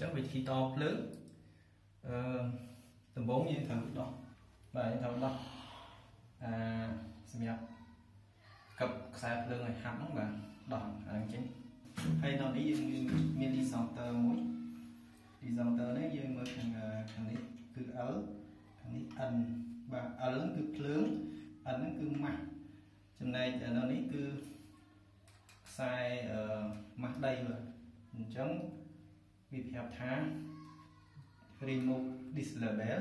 ចឹងវិធីតភ្លើងអឺដំបូងយើងត្រូវដោះបាទយើងត្រូវដោះអឺសម្រាប់កឹបខ្សែភ្លើងឲ្យហាប់ហ្នឹងបាទដោះអាហ្នឹងចេញហើយនៅនេះយើងមាន discounter មួយ discounter នេះយើងមើលខាងខាងនេះគឺ L ខាងនេះ N បាទ L ហ្នឹងគឺភ្លើង N ហ្នឹងគឺម៉ាស់ចំណែកនៅនេះគឺខ្សែម៉ាស់ដីបាទអញ្ចឹង វាប្រាប់ថា remove this label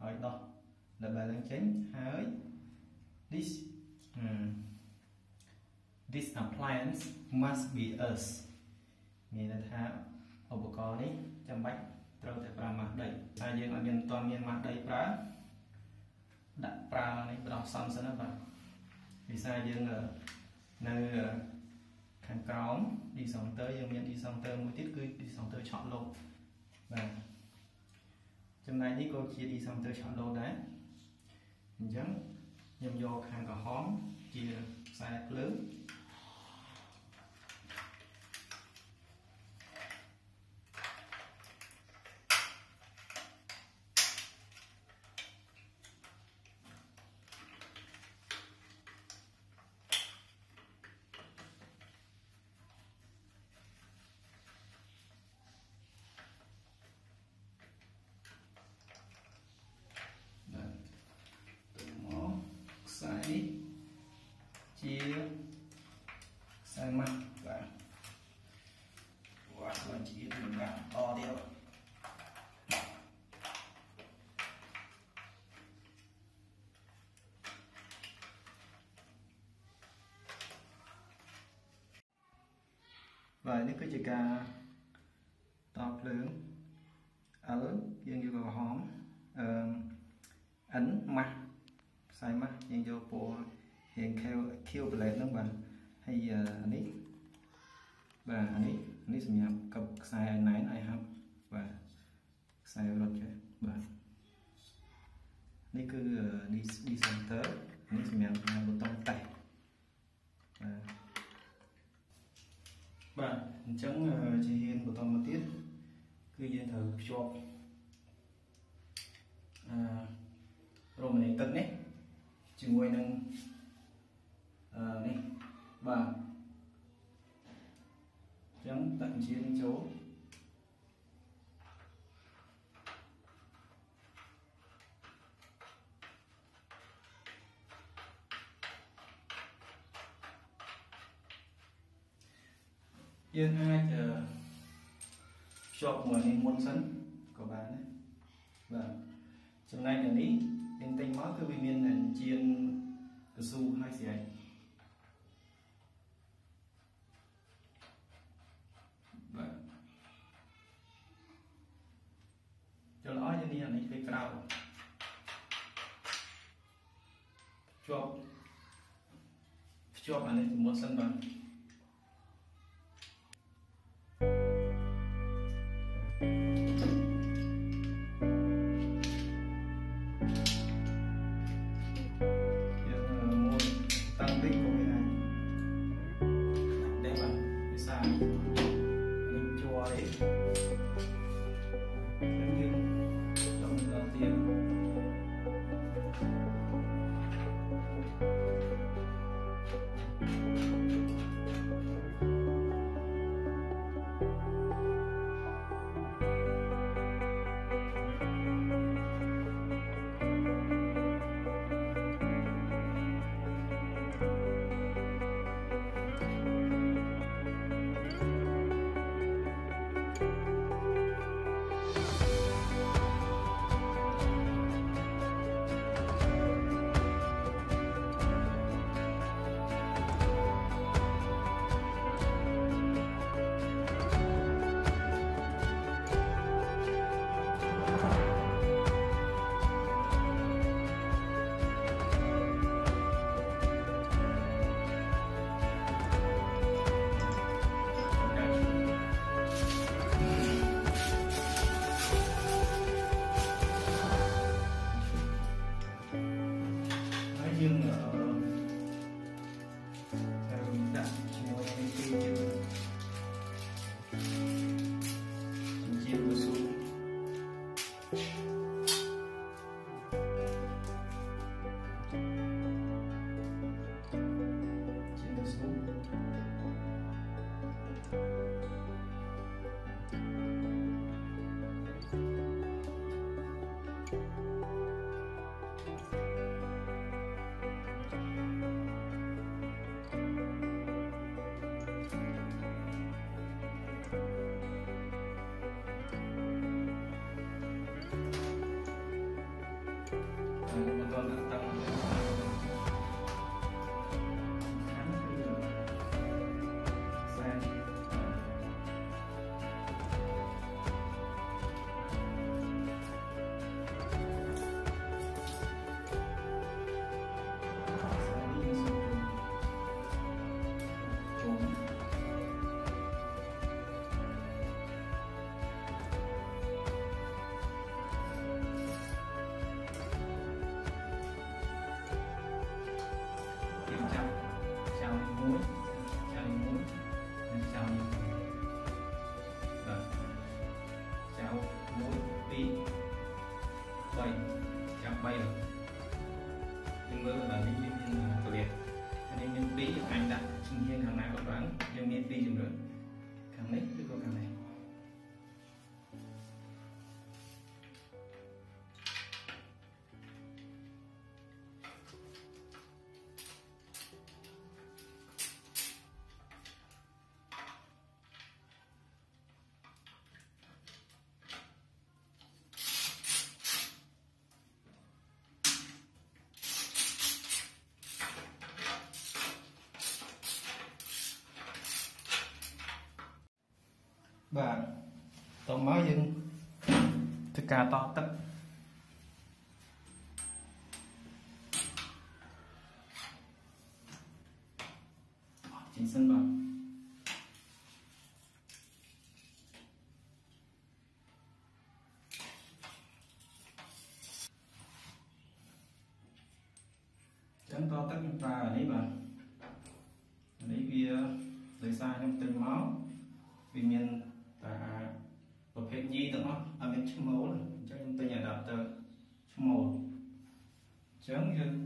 ហើយដោះ label នឹងចេញហើយ this this appliance must be us មានន័យថាឧបករណ៍នេះចាំបាច់ត្រូវតែប្រើម៉ាស់ដីតែយើងអត់មានតមានម៉ាស់ដីប្រើដាក់ប្រើនេះបដោះសំសិនណាបាទវិសាយើងនៅ ខាងក្រោម discounter យើងមាន discounter មួយទៀតគឺ discounter ឆក់លោតបាទចំណែកនេះក៏ជា discounter ឆក់លោតដែរអញ្ចឹងខ្ញុំយកខាងក្រហមជាខ្សែភ្លើងនេះជាខ្សែម៉ាស់បាទវ៉ាបើជាមានការអទៀត បាទនេះគឺជាការតភ្លើង L យើងយកក្រហមអឺ N ម៉ាស់ខ្សែម៉ាស់យើងយកពណ៌រៀង Q blade ហ្នឹងបាទហើយនេះបាទអានេះនេះសម្រាប់កឹបខ្សែណែនឲ្យហាប់បាទខ្សែរត់ចេះបាទនេះគឺ D center នេះសម្រាប់ប៊ូតុងតេស្តបាទ បាទអញ្ចឹងជាហ៊ានបន្តមកទៀតគឺយើងត្រូវភ្ជាប់អឺរមណីទឹកនេះជាមួយនឹងអឺនេះបាទអញ្ចឹងដាក់បញ្ជានេះចូល យើងអាចភ្ជាប់មួយនេះមុនសិនក៏បានដែរបាទចំណែកនេះយើងទិញមកគឺវាមានជាងកស៊ូហើយស្អីបាទចូលអស់យើងនេះអានេះពេលក្រោយជាប់ភ្ជាប់អានេះមុនសិនបាទ បាទតោះមកយើងធ្វើការតទឹកចេញសិនបាទ 将军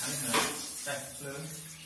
弹了弹来出来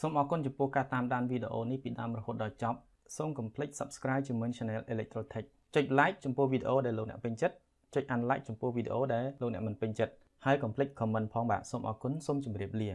សូមអរគុណចំពោះការតាមដានវីដេអូនេះពីដើមរហូតដល់ចប់សូមកុំភ្លេច Subscribe ជាមួយ Channel Electrotech ចុច Like ចំពោះវីដេអូដែលលោកអ្នកពេញចិត្តចុច Unlike ចំពោះវីដេអូដែលលោកអ្នកមិនពេញចិត្តហើយកុំភ្លេច Comment ផងបាទសូមអរគុណសូមជម្រាបលា